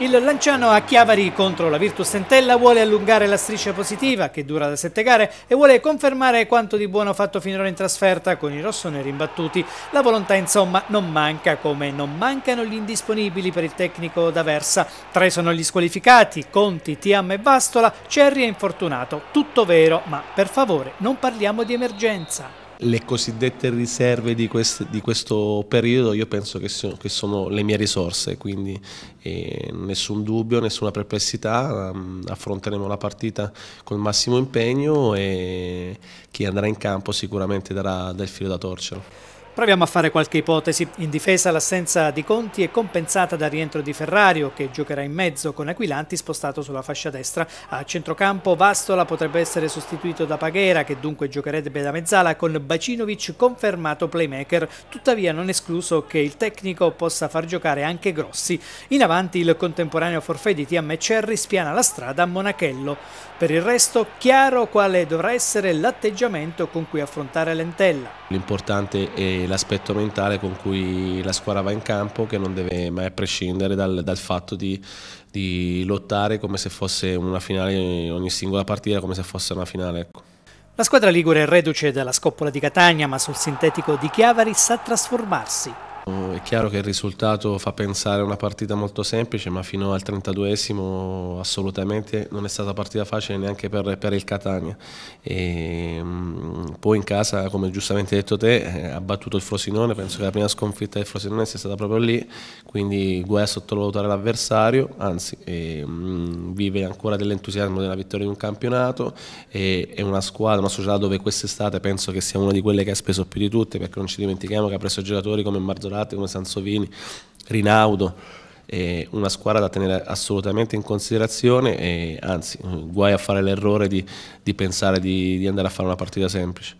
Il Lanciano a Chiavari contro la Virtus Entella vuole allungare la striscia positiva che dura da sette gare e vuole confermare quanto di buono fatto finora in trasferta con i rossoneri imbattuti. La volontà insomma non manca come non mancano gli indisponibili per il tecnico d'Aversa. Tre sono gli squalificati, Conti, Tiam e Vastola, Cerri è infortunato. Tutto vero, ma per favore non parliamo di emergenza le cosiddette riserve di, quest, di, questo periodo io penso che, so, che sono le mie risorse, quindi eh, nessun dubbio, nessuna perplessità, um, affronteremo la partita con il massimo impegno e chi andrà in campo sicuramente darà del filo da torcere. Proviamo a fare qualche ipotesi. In difesa l'assenza di Conti è compensata dal rientro di Ferrario che giocherà in mezzo con Aquilanti spostato sulla fascia destra. A centrocampo Vastola potrebbe essere sostituito da Paghera che dunque giocherebbe da mezzala con Bacinovic confermato playmaker. Tuttavia non escluso che il tecnico possa far giocare anche Grossi. In avanti il contemporaneo forfè di Tiam e Cerri spiana la strada a Monachello. Per il resto chiaro quale dovrà essere l'atteggiamento con cui affrontare l'Entella. L'importante è l'aspetto mentale con cui la squadra va in campo che non deve mai prescindere dal, dal fatto di, di, lottare come se fosse una finale, ogni singola partita come se fosse una finale. Ecco. La squadra Ligure è reduce dalla scoppola di Catania ma sul sintetico di Chiavari sa trasformarsi. È chiaro che il risultato fa pensare a una partita molto semplice, ma fino al 32esimo assolutamente non è stata partita facile neanche per, per il Catania. E, mm, poi in casa, come giustamente hai detto te, eh, ha battuto il Frosinone, penso che la prima sconfitta del Frosinone sia stata proprio lì, quindi guai a sottovalutare l'avversario, anzi e, mm, vive ancora dell'entusiasmo della vittoria di un campionato, e, è una squadra, una società dove quest'estate penso che sia una di quelle che ha speso più di tutte, perché non ci dimentichiamo che ha preso giocatori come Marzolati, Maserati, come Sansovini, Rinaudo, è una squadra da tenere assolutamente in considerazione e anzi guai a fare l'errore di, di pensare di, di andare a fare una partita semplice.